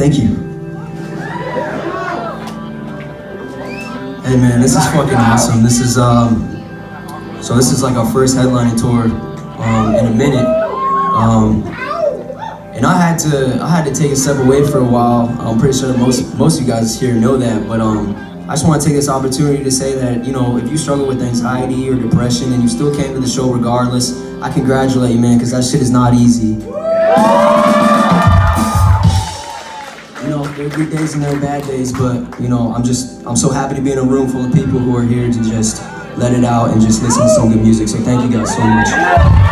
Thank you. Hey man, this is fucking awesome. This is um, so this is like our first headlining tour um, in a minute. Um, and I had to I had to take a step away for a while. I'm pretty sure most most of you guys here know that, but um, I just want to take this opportunity to say that you know if you struggle with anxiety or depression and you still came to the show regardless, I congratulate you, man, because that shit is not easy. Good days and there are bad days, but you know, I'm just I'm so happy to be in a room full of people who are here to just let it out and just listen to some good music. So thank you guys so much.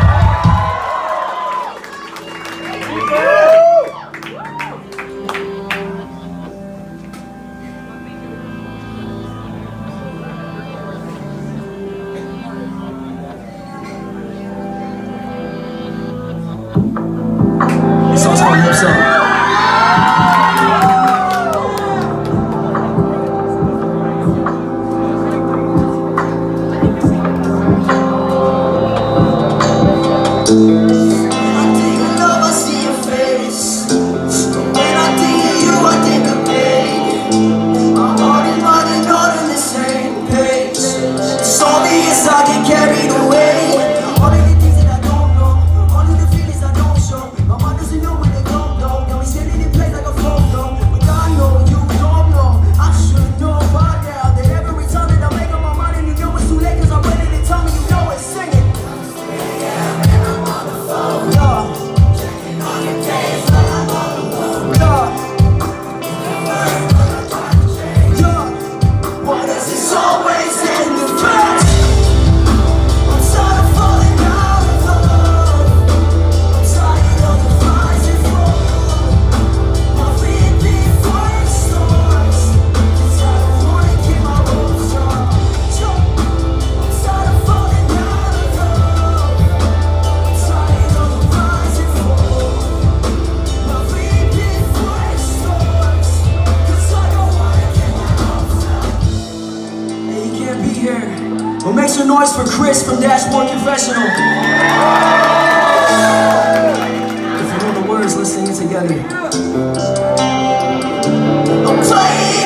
For Chris from Dashboard Confessional. If you know the words, let's sing it together. I'm playing